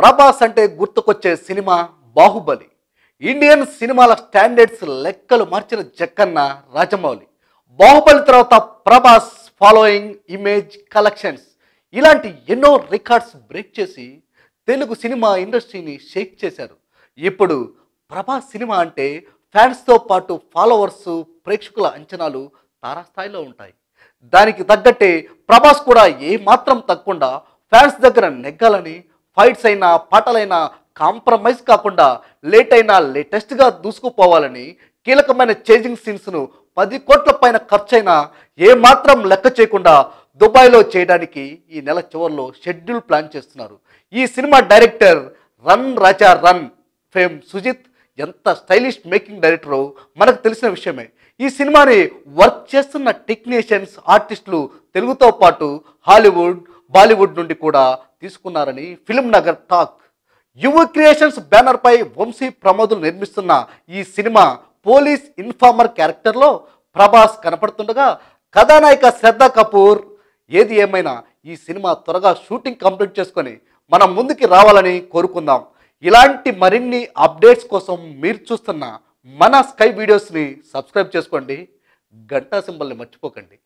ప్రభాస్ అంటే గుర్తుకొచ్చే cinema Baahubali. Indian సినిమాల స్టాండర్డ్స్ లెక్కలు మార్చిన జక్కన్న రాజమౌళి. బాహుబలి తర్వాత ప్రభాస్ ఫాలోయింగ్ ఇమేజ్ కలెక్షన్స్. ఇలాంటి ఎన్నో రికార్డ్స్ బ్రేక్ చేసి తెలుగు సినిమా ఇండస్ట్రీని షేక్ చేశారు. ఇప్పుడు ప్రభాస్ సినిమా అంటే ఫ్యాన్స్తో పాటు ఫాలోవర్స్ ప్రేక్షకుల అంచనాలు తారాస్థాయిలో ఉంటాయి. దానికి తగ్గట్టే ప్రభాస్ కూడా ఏమాత్రం తగ్గకుండా ఫ్యాన్స్ దగ్గర నెగ్గాలని ఫైట్స్ అయినా పాటలైనా కాంప్రమైజ్ కాకుండా లేట్ అయినా లేటెస్ట్గా దూసుకుపోవాలని కీలకమైన చేంజింగ్ సీన్స్ను పది కోట్ల పైన ఖర్చైనా ఏ మాత్రం లెక్క చేయకుండా దుబాయ్లో చేయడానికి ఈ నెల చివరిలో షెడ్యూల్ ప్లాన్ చేస్తున్నారు. ఈ cinema director run Raja run fame Sujeeth ఎంత స్టైలిష్ మేకింగ్ డైరెక్టరో మనకు తెలిసిన విషయమే. ఈ సినిమాని వర్క్ చేస్తున్న టెక్నీషియన్స్ ఆర్టిస్టులు తెలుగుతో పాటు హాలీవుడ్ బాలీవుడ్ నుండి కూడా తీసుకున్నారని film Nagar talk. Yuva creations బ్యానర్పై వంశీ ప్రమోదులు నిర్మిస్తున్న ఈ సినిమా పోలీస్ ఇన్ఫార్మర్ క్యారెక్టర్లో ప్రభాస్ కనపడుతుండగా కథానాయిక శ్రద్ధ కపూర్ ఏది ఏమైనా ఈ సినిమా త్వరగా షూటింగ్ కంప్లీట్ చేసుకొని మనం ముందుకి రావాలని కోరుకుందాం. ఇలాంటి మరిన్ని అప్డేట్స్ కోసం మీరు చూస్తున్న మన స్కై వీడియోస్ని సబ్స్క్రైబ్ చేసుకోండి. గంటా సింబల్ని మర్చిపోకండి.